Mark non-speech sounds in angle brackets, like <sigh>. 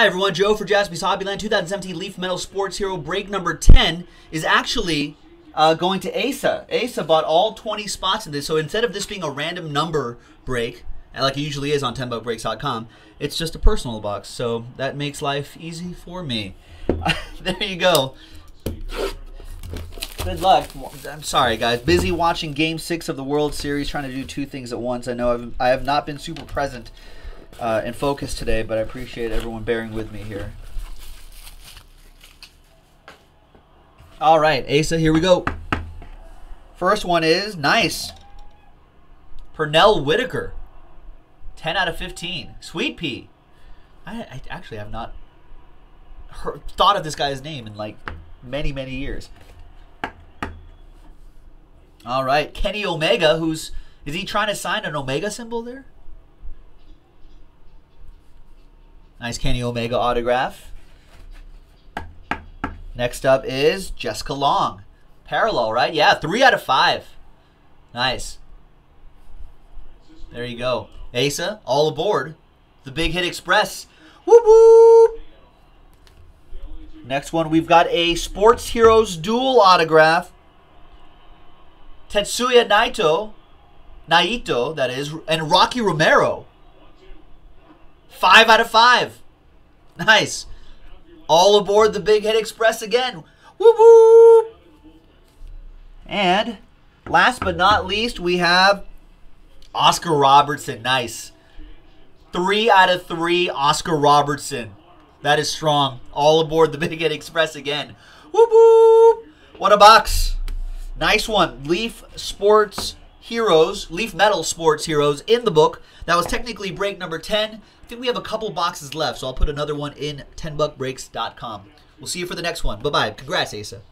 Hi everyone, Joe for Jaspy's Hobbyland 2017 Leaf Metal Sports Hero break number 10 is actually uh, going to Asa. Asa bought all 20 spots in this, so instead of this being a random number break, like it usually is on 10buckbreaks.com, it's just a personal box, so that makes life easy for me. <laughs> there you go. Good luck. I'm sorry, guys. Busy watching Game Six of the World Series, trying to do two things at once. I know I've, I have not been super present uh, and focused today, but I appreciate everyone bearing with me here. All right, Asa, here we go. First one is nice. Pernell Whitaker, 10 out of 15. Sweet Pea. I, I actually have not heard, thought of this guy's name in like many, many years. All right, Kenny Omega, who's is he trying to sign an Omega symbol there? Nice Kenny Omega autograph. Next up is Jessica Long. Parallel, right? Yeah, three out of five. Nice. There you go. Asa, all aboard. The Big Hit Express. Whoop whoop. Next one, we've got a Sports Heroes dual autograph. Tetsuya Naito, Naito, that is, and Rocky Romero. Five out of five. Nice. All aboard the Big Hit Express again. Whoop whoop. And last but not least, we have Oscar Robertson. Nice. Three out of three, Oscar Robertson. That is strong. All aboard the Big Hit Express again. Whoop whoop. What a box. Nice one. Leaf Sports Heroes, Leaf Metal Sports Heroes in the book. That was technically break number 10. I think we have a couple boxes left, so I'll put another one in 10buckbreaks.com. We'll see you for the next one. Bye-bye. Congrats, Asa.